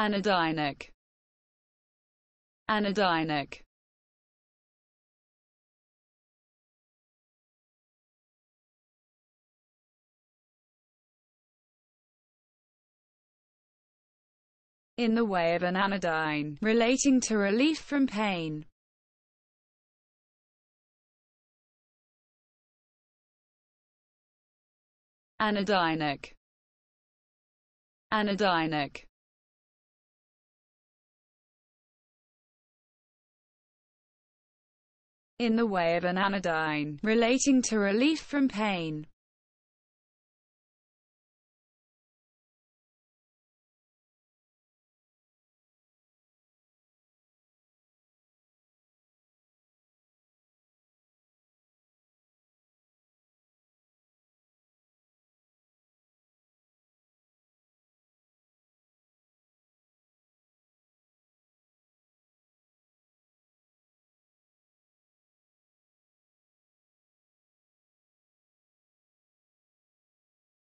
anodynic anodynic in the way of an anodyne, relating to relief from pain. Anodynic Anodynic in the way of an anodyne, relating to relief from pain.